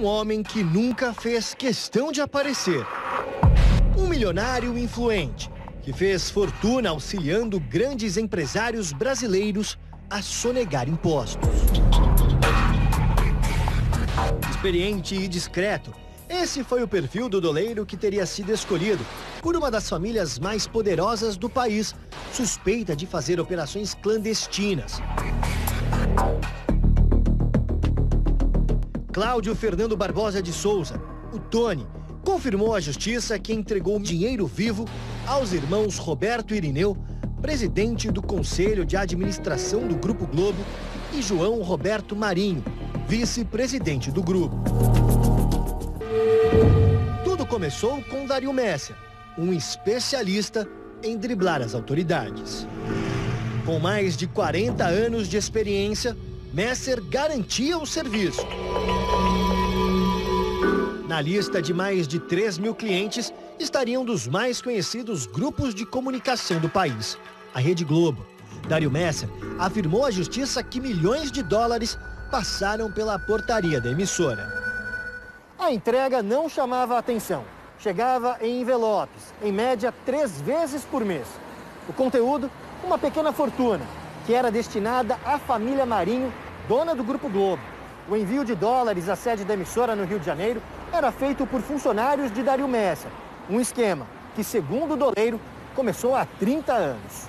um homem que nunca fez questão de aparecer. Um milionário influente que fez fortuna auxiliando grandes empresários brasileiros a sonegar impostos. Experiente e discreto, esse foi o perfil do doleiro que teria sido escolhido por uma das famílias mais poderosas do país, suspeita de fazer operações clandestinas. Cláudio Fernando Barbosa de Souza, o Tony, confirmou à justiça que entregou dinheiro vivo aos irmãos Roberto Irineu, presidente do Conselho de Administração do Grupo Globo, e João Roberto Marinho, vice-presidente do grupo. Tudo começou com Dario Messer, um especialista em driblar as autoridades. Com mais de 40 anos de experiência, Messer garantia o serviço. Na lista de mais de 3 mil clientes estariam dos mais conhecidos grupos de comunicação do país, a Rede Globo. Dário Messer afirmou à justiça que milhões de dólares passaram pela portaria da emissora. A entrega não chamava atenção. Chegava em envelopes, em média três vezes por mês. O conteúdo, uma pequena fortuna, que era destinada à família Marinho, dona do Grupo Globo. O envio de dólares à sede da emissora no Rio de Janeiro era feito por funcionários de Dario Messer. Um esquema que, segundo o doleiro, começou há 30 anos.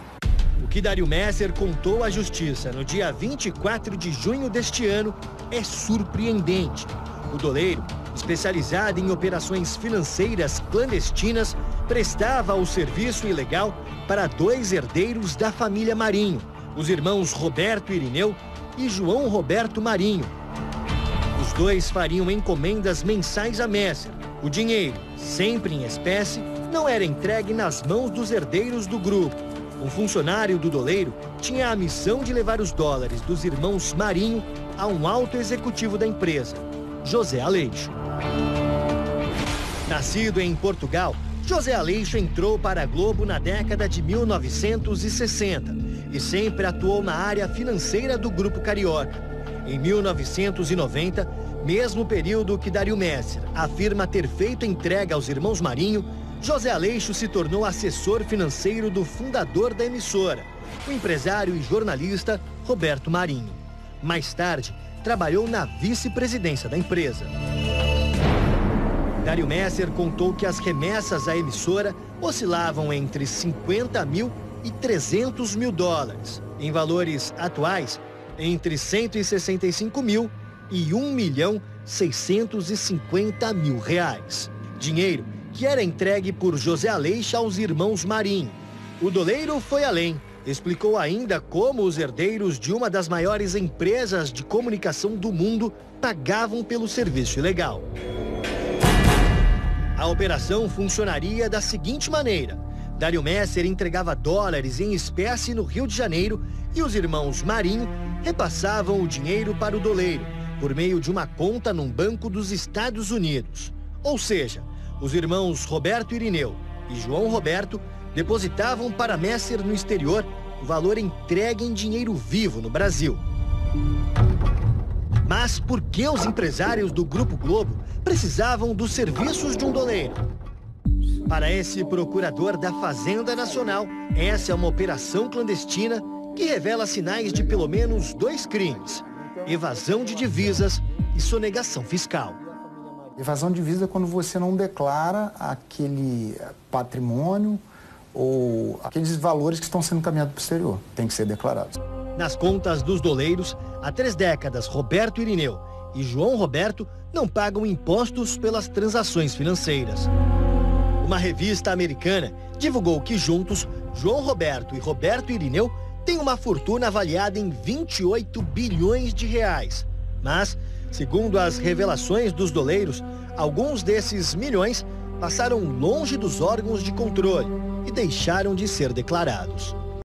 O que Dario Messer contou à justiça no dia 24 de junho deste ano é surpreendente. O doleiro, especializado em operações financeiras clandestinas, prestava o serviço ilegal para dois herdeiros da família Marinho, os irmãos Roberto Irineu e João Roberto Marinho. Os dois fariam encomendas mensais a Messer. O dinheiro, sempre em espécie, não era entregue nas mãos dos herdeiros do grupo. Um funcionário do doleiro tinha a missão de levar os dólares dos irmãos Marinho a um alto executivo da empresa, José Aleixo. Nascido em Portugal, José Aleixo entrou para a Globo na década de 1960 e sempre atuou na área financeira do Grupo Carioca. Em 1990, mesmo período que Dario Messer afirma ter feito entrega aos irmãos Marinho, José Aleixo se tornou assessor financeiro do fundador da emissora, o empresário e jornalista Roberto Marinho. Mais tarde, trabalhou na vice-presidência da empresa. Dário Messer contou que as remessas à emissora oscilavam entre 50 mil e 300 mil dólares. Em valores atuais, entre 165 mil e 1 milhão 650 mil reais. Dinheiro que era entregue por José Aleixo aos irmãos Marinho. O doleiro foi além. Explicou ainda como os herdeiros de uma das maiores empresas de comunicação do mundo pagavam pelo serviço ilegal. A operação funcionaria da seguinte maneira: Dário Messer entregava dólares em espécie no Rio de Janeiro e os irmãos Marinho repassavam o dinheiro para o doleiro por meio de uma conta num banco dos Estados Unidos. Ou seja, os irmãos Roberto Irineu e João Roberto depositavam para Messer no exterior o valor entregue em dinheiro vivo no Brasil. Mas por que os empresários do Grupo Globo precisavam dos serviços de um doleiro? Para esse procurador da Fazenda Nacional, essa é uma operação clandestina que revela sinais de pelo menos dois crimes: evasão de divisas e sonegação fiscal. Evasão de divisa é quando você não declara aquele patrimônio ou aqueles valores que estão sendo encaminhados para o exterior. Tem que ser declarados. Nas contas dos doleiros, há três décadas, Roberto Irineu e João Roberto não pagam impostos pelas transações financeiras. Uma revista americana divulgou que juntos, João Roberto e Roberto Irineu têm uma fortuna avaliada em 28 bilhões de reais. Mas, segundo as revelações dos doleiros, alguns desses milhões passaram longe dos órgãos de controle e deixaram de ser declarados.